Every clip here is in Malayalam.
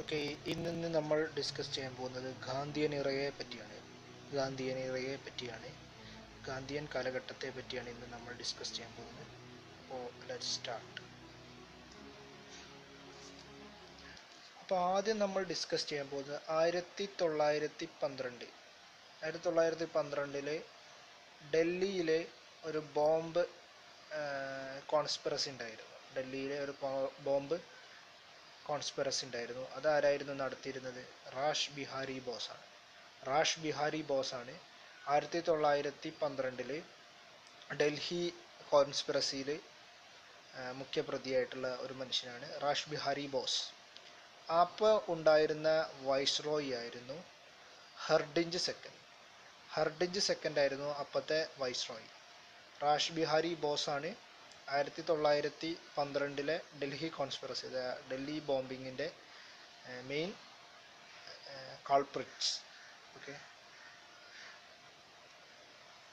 ഓക്കെ ഇന്ന് നമ്മൾ ഡിസ്കസ് ചെയ്യാൻ പോകുന്നത് ഗാന്ധിയൻ ഇറയെ പറ്റിയാണ്. ഗാന്ധിയൻ ഇറയെ പറ്റിയാണ്. ഗാന്ധിയൻ കാലഘട്ടത്തെ പറ്റിയാണ് ഇന്ന് നമ്മൾ ഡിസ്കസ് ചെയ്യാൻ പോകുന്നത്. അപ്പോൾ ലെറ്റ് സ്റ്റാർട്ട് അപ്പോൾ ആദ്യം നമ്മൾ ഡിസ്കസ് ചെയ്യാൻ പോകുന്നത് ആയിരത്തി തൊള്ളായിരത്തി പന്ത്രണ്ട് ആയിരത്തി തൊള്ളായിരത്തി പന്ത്രണ്ടിലെ ഡൽഹിയിലെ ഒരു ബോംബ് കോൺസ്പിറസി ഉണ്ടായിരുന്നു. ഡൽഹിയിലെ ഒരു ബോംബ് കോൺസ്പിറസി ഉണ്ടായിരുന്നു. അതാരായിരുന്നു നടത്തിയിരുന്നത്? റാഷ് ബിഹാരി ബോസ് ആണ്. റാഷ് ബിഹാരി ബോസ് ആണ് ആയിരത്തി തൊള്ളായിരത്തി പന്ത്രണ്ടിൽ ഡൽഹി കോൺസ്പിറസിയിൽ മുഖ്യപ്രതിയായിട്ടുള്ള ഒരു മനുഷ്യനാണ് റാഷ് ബിഹാരി ബോസ്. അപ്പോൾ ഉണ്ടായിരുന്ന വൈസ്രോയി ആയിരുന്നു ഹർഡിഞ്ച് സെക്കൻഡ് ഹർഡിഞ്ച് സെക്കൻഡ് ആയിരുന്നു അപ്പോഴത്തെ വൈസ്രോയി റാഷ് ബിഹാരി ബോസ് ആണ് ആയിരത്തി തൊള്ളായിരത്തി പന്ത്രണ്ടിലെ ഡൽഹി കോൺസ്പിറസി ഡൽഹി ബോംബിങ്ങിന്റെ മെയിൻ കാൾപ്രിറ്റ്സ് ഓക്കെ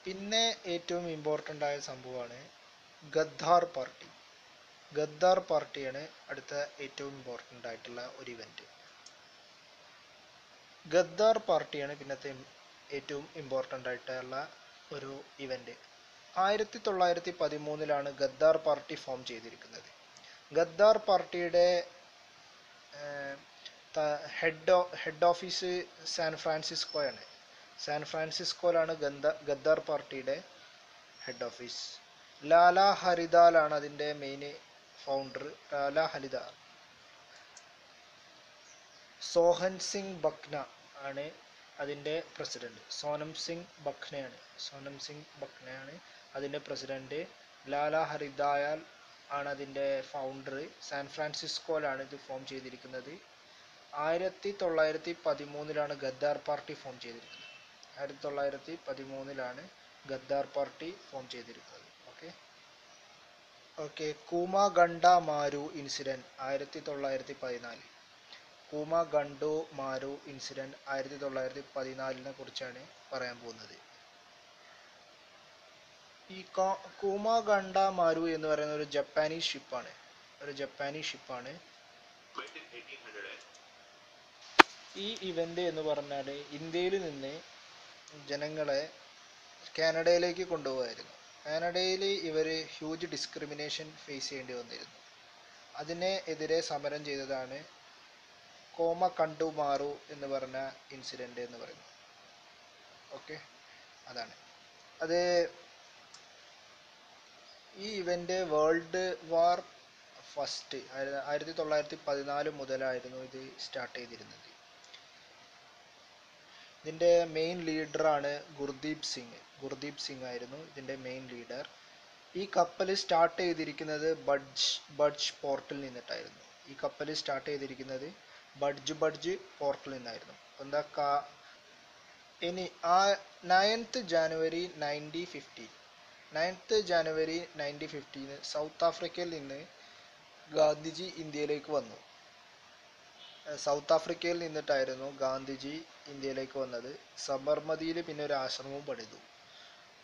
പിന്നെ ഏറ്റവും ഇമ്പോർട്ടന്റ് ആയ സംഭവമാണ് ഗദ്ദാർ പാർട്ടി ഗദ്ദാർ പാർട്ടിയാണ് അടുത്ത ഏറ്റവും ഇമ്പോർട്ടന്റ് ആയിട്ടുള്ള ഒരു ഇവന്റ് ഗദ്ദാർ പാർട്ടിയാണ് പിന്നത്തെ ഏറ്റവും ഇമ്പോർട്ടന്റ് ആയിട്ടുള്ള ഒരു ഇവന്റ് ആയിരത്തി തൊള്ളായിരത്തി പതിമൂന്നിലാണ് ഗദ്ദാർ പാർട്ടി ഫോം ചെയ്തിരിക്കുന്നത്. ഗദ്ദാർ പാർട്ടിയുടെ ഹെഡ് ഹെഡ് ഓഫീസ് സാൻ ഫ്രാൻസിസ്കോയാണ് സാൻ ഫ്രാൻസിസ്കോയിലാണ് ഗദ്ദ ഗദ്ദാർ പാർട്ടിയുടെ ഹെഡ് ഓഫീസ് ലാല ഹരിദാലാണ് അതിന്റെ മെയിൻ ഫൗണ്ടർ ലാല ഹരിദാൽ സോഹൻ സിംഗ് ബക്ന ആണ് അതിന്റെ പ്രസിഡന്റ് സോനം സിംഗ് ബക്നയാണ് സോനം സിംഗ് ബക്നയാണ് അതിന്റെ പ്രസിഡന്റ് ലാല ഹരിദായാൽ ആണ് അതിന്റെ ഫൗണ്ടർ സാൻ ഫ്രാൻസിസ്കോയിലാണ് ഇത് ഫോം ചെയ്തിരിക്കുന്നത്. ആയിരത്തി തൊള്ളായിരത്തി പതിമൂന്നിലാണ് ഗദ്ദാർ പാർട്ടി ഫോം ചെയ്തിരിക്കുന്നത്. ആയിരത്തി തൊള്ളായിരത്തി പതിമൂന്നിലാണ് ഗദ്ദാർ പാർട്ടി ഫോം ചെയ്തിരിക്കുന്നത്. Okay okay Komagata Maru incident ആയിരത്തി തൊള്ളായിരത്തി പതിനാല് കൂമാ ഗണ്ടു മാരു ഇൻസിഡന്റ് ആയിരത്തി തൊള്ളായിരത്തി പതിനാലിനെ കുറിച്ചാണ് പറയാൻ പോകുന്നത്. ഈ കൂമ ഗണ്ട മാരു എന്ന് പറയുന്ന ഒരു ജപ്പാനീസ് ഷിപ്പാണ്. ഒരു ജപ്പാനീസ് ഷിപ്പാണ്. ഈ ഇവന്റ് എന്ന് പറഞ്ഞാൽ ഇന്ത്യയിൽ നിന്ന് ജനങ്ങളെ കാനഡയിലേക്ക് കൊണ്ടുപോകായിരുന്നു കാനഡയിൽ ഇവർ ഹ്യൂജ് ഡിസ്ക്രിമിനേഷൻ ഫേസ് ചെയ്യേണ്ടി വന്നിരുന്നു. അതിനെ എതിരെ സമരം ചെയ്തതാണ് കോമ കണ്ടു മാറു എന്ന് പറഞ്ഞ ഇൻസിഡന്റ് എന്ന് പറയുന്നത്. ഓക്കെ അതാണ്. അത് ഈ ഇവന്റ് വേൾഡ് വാർ ഫസ്റ്റ് ആയിരത്തി തൊള്ളായിരത്തി പതിനാല് മുതലായിരുന്നു ഇത് സ്റ്റാർട്ട് ചെയ്തിരുന്നത്. ഇതിന്റെ മെയിൻ ലീഡറാണ് ഗുർദീപ് സിംഗ്. ഗുർദീപ് സിംഗ് ആയിരുന്നു ഇതിന്റെ മെയിൻ ലീഡർ ഈ കപ്പൽ സ്റ്റാർട്ട് ചെയ്തിരിക്കുന്നത് ബഡ്ജ് ബഡ്ജ് പോർട്ടിൽ നിന്നിട്ടായിരുന്നു. ഈ കപ്പൽ സ്റ്റാർട്ട് ചെയ്തിരിക്കുന്നത് ബഡ്ജ് ബഡ്ജ് പോർട്ടിൽ നിന്നായിരുന്നു. എന്താ കാ ഇനി ആ ninth January nineteen fifteen ninth January nineteen fifteen South ആഫ്രിക്കയിൽ നിന്ന് ഗാന്ധിജി ഇന്ത്യയിലേക്ക് വന്നു. സൗത്ത് ആഫ്രിക്കയിൽ നിന്നിട്ടായിരുന്നു ഗാന്ധിജി ഇന്ത്യയിലേക്ക് വന്നത്. സബർമതിയിൽ പിന്നെ ഒരു ആശ്രമവും പണിതു.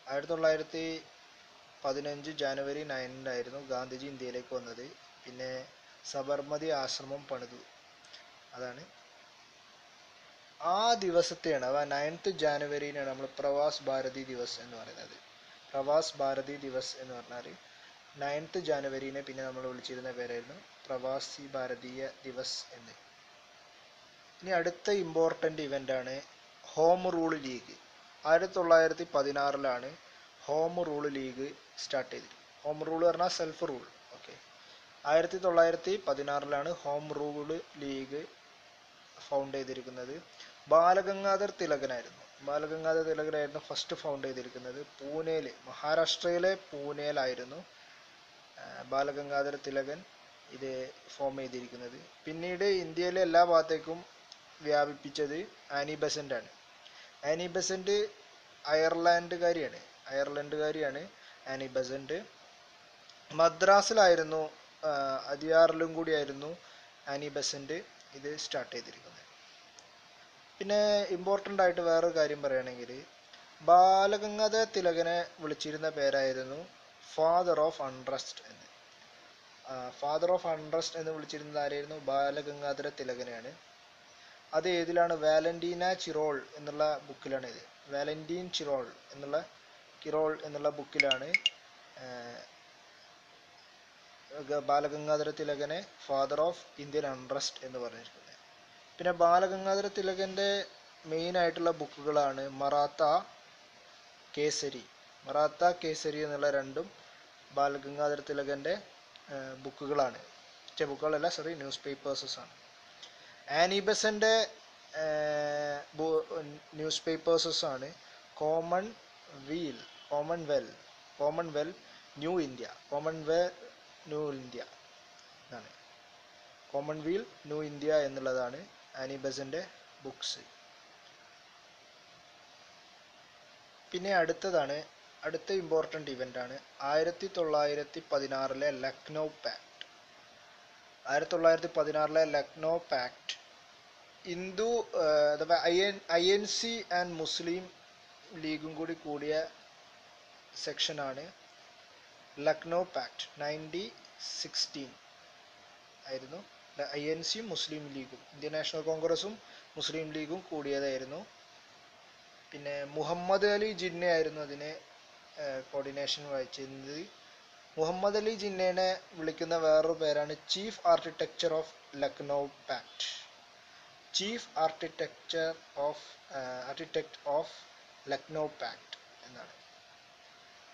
ആയിരത്തി തൊള്ളായിരത്തി പതിനഞ്ച് ജാനുവരി നയനിലായിരുന്നു ഗാന്ധിജി ഇന്ത്യയിലേക്ക് വന്നത്. പിന്നെ സബർമതി ആശ്രമം പണിതു. അതാണ്. ആ ദിവസത്തെയാണ് അഥവാ നയൻത്ത് ജാനുവരിയിലാണ് നമ്മൾ പ്രവാസ് ഭാരതി ദിവസ് എന്ന് പറയുന്നത്. പ്രവാസ് ഭാരതി ദിവസ് എന്ന് പറഞ്ഞാൽ നയൻത്ത് ജാനുവരിനെ പിന്നെ നമ്മൾ വിളിച്ചിരുന്ന പേരായിരുന്നു പ്രവാസി ഭാരതീയ ദിവസ് എന്ന്. ഇനി അടുത്ത ഇമ്പോർട്ടന്റ് ഇവന്റാണ് ഹോം റൂൾ ലീഗ് ആയിരത്തി തൊള്ളായിരത്തി പതിനാറിലാണ് ഹോം റൂൾ ലീഗ് സ്റ്റാർട്ട് ചെയ്തത്. ഹോം റൂൾ പറഞ്ഞാൽ സെൽഫ് റൂൾ ഓക്കെ ആയിരത്തി തൊള്ളായിരത്തി പതിനാറിലാണ് ഹോം റൂൾ ലീഗ് ഫൗണ്ട് ചെയ്തിരിക്കുന്നത്. ബാലഗംഗാധർ തിലകനായിരുന്നു. ബാലഗംഗാധർ തിലകനായിരുന്നു ഫസ്റ്റ് ഫൗണ്ട് ചെയ്തിരിക്കുന്നത്. പൂനെയിൽ മഹാരാഷ്ട്രയിലെ പൂനെയിലായിരുന്നു ബാലഗംഗാധർ തിലകൻ ഇത് ഫോം ചെയ്തിരിക്കുന്നത്. പിന്നീട് ഇന്ത്യയിലെ എല്ലാ ഭാഗത്തേക്കും വ്യാപിപ്പിച്ചത് ആനി ആണ്. ആനി ബെസന്റ് അയർലാൻഡുകാരിയാണ്. അയർലൻഡുകാരിയാണ് ആനി ബെസന്റ് മദ്രാസിലായിരുന്നു അതിയാറിലും കൂടിയായിരുന്നു ആനി ബെസന്റ് ഇത് സ്റ്റാർട്ട് ചെയ്തിരിക്കുന്നത്. പിന്നെ ഇമ്പോർട്ടന്റ് ആയിട്ട് വേറൊരു കാര്യം പറയുകയാണെങ്കിൽ ബാലഗംഗാധര തിലകനെ വിളിച്ചിരുന്ന പേരായിരുന്നു ഫാദർ ഓഫ് അൺട്രസ്റ്റ് എന്ന്. ഫാദർ ഓഫ് അൺട്രസ്റ്റ് എന്ന് വിളിച്ചിരുന്നത് ആരായിരുന്നു? ബാലഗംഗാധര തിലകനെയാണ്. അത് ഏതിലാണ്? വാലന്റീന ചിറോൾ എന്നുള്ള ബുക്കിലാണ് ഇത്. വാലന്റീൻ ചിറോൾ എന്നുള്ള കിറോൾ എന്നുള്ള ബുക്കിലാണ് ബാലഗംഗാധര തിലകനെ ഫാദർ ഓഫ് ഇന്ത്യൻ അൺട്രസ്റ്റ് എന്ന് പറഞ്ഞിരിക്കുന്നത്. പിന്നെ ബാലഗംഗാധര തിലകന്റെ മെയിൻ ആയിട്ടുള്ള ബുക്കുകളാണ് മറാത്ത കേസരി. മറാത്ത കേസരി എന്നുള്ള രണ്ടും ബാലഗംഗാധര തിലകന്റെ ബുക്കുകളാണ്. ചെ ബുക്കുകളല്ല സോറി ന്യൂസ് പേപ്പേഴ്സസ് ആണ്. ആനി ബസന്റെ ന്യൂസ് പേപ്പേഴ്സസ് ആണ്. Commonweal Commonweal Commonweal New India Commonweal New India എന്നാണ്. കോമൺവീൽ ന്യൂ ഇന്ത്യ എന്നുള്ളതാണ് ആനി ബുക്സ് പിന്നെ അടുത്തതാണ് അടുത്ത ഇമ്പോർട്ടന്റ് ആണ് ആയിരത്തി തൊള്ളായിരത്തി പതിനാറിലെ ലക്നൗ പാക്ട് ആയിരത്തി തൊള്ളായിരത്തി പതിനാറിലെ ലക്നൗ പാക്ട് ഹിന്ദു അഥവാ I N I N C and Muslim ലീഗും കൂടി കൂടിയ സെക്ഷനാണ് ലക്നൗ പാക്ട് നയന്റി സിക്സ്റ്റീൻ ആയിരുന്നു. ഐ എൻ സിയും മുസ്ലിം ലീഗും ഇന്ത്യൻ നാഷണൽ കോൺഗ്രസും മുസ്ലിം ലീഗും കൂടിയതായിരുന്നു. പിന്നെ മുഹമ്മദ് അലി ജിന്ന ആയിരുന്നു അതിനെ കോർഡിനേഷൻ വഹിച്ചിരുന്നത്. മുഹമ്മദ് അലി ജിന്നയെ വിളിക്കുന്ന വേറൊരു പേരാണ് chief architecture of Lucknow pact chief architecture of architect of Lucknow pact എന്നാണ്.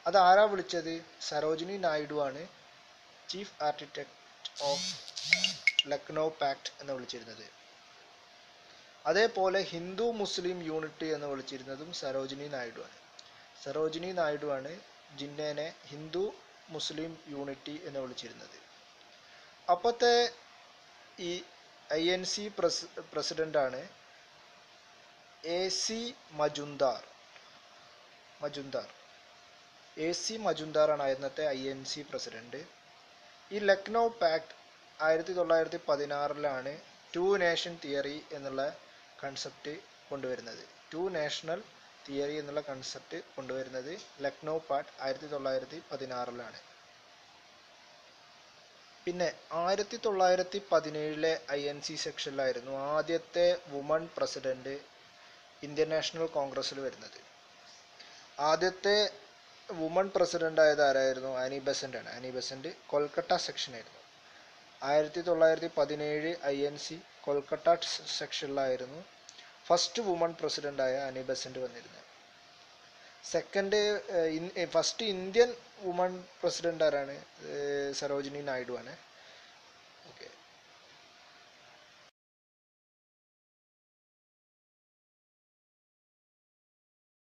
അത് ആരാ വിളിച്ചത്? സരോജിനി നായിഡു ആണ് chief architect of Lucknow pact എന്ന് വിളിച്ചിരുന്നത്. അതേപോലെ ഹിന്ദു മുസ്ലിം യൂണിറ്റി എന്ന് വിളിച്ചിരുന്നതും സരോജിനി നായിഡു ആണ്. സരോജിനി നായിഡു ആണ് ജിന്നേനെ ഹിന്ദു മുസ്ലിം യൂണിറ്റി എന്ന് വിളിച്ചിരുന്നത്. അപ്പോഴത്തെ ഈ ഐ എൻ സി പ്രസ് പ്രസിഡന്റാണ് A C Majumdar Majumdar A C മജുന്ദാറാണ് അന്നത്തെ ഐ എൻ സി പ്രസിഡന്റ്. ഈ ലക്നൗ പാക്ട് ആയിരത്തി തൊള്ളായിരത്തി പതിനാറിലാണ് ടു നേഷൻ തിയറി എന്നുള്ള കൺസെപ്റ്റ് കൊണ്ടുവരുന്നത്. ടു നാഷണൽ തിയറി എന്നുള്ള കൺസെപ്റ്റ് കൊണ്ടുവരുന്നത് ലക്നൗ പാട്ട് ആയിരത്തി തൊള്ളായിരത്തി പതിനാറിലാണ് പിന്നെ ആയിരത്തി തൊള്ളായിരത്തി പതിനേഴിലെ ഐ എൻ സി സെക്ഷനിലായിരുന്നു ആദ്യത്തെ വുമൺ പ്രസിഡന്റ് ഇന്ത്യൻ നാഷണൽ കോൺഗ്രസ്സിൽ വരുന്നത്. ആദ്യത്തെ വുമൺ പ്രസിഡന്റ് ആയത് ആരായിരുന്നു? ആനി ബെസന്റ് ആണ് ആനി ബെസന്റ് കൊൽക്കട്ട സെക്ഷൻ ആയിരുന്നു. ആയിരത്തി തൊള്ളായിരത്തി പതിനേഴ് ഐ എൻ സി കൊൽക്കട്ട സെക്ഷനിലായിരുന്നു ഫസ്റ്റ് വുമൺ പ്രസിഡന്റായ അനി ബെസന്റ് വന്നിരുന്നത്. Second first Indian woman president ആരാണ്? സരോജിനി നായിഡു ആണ്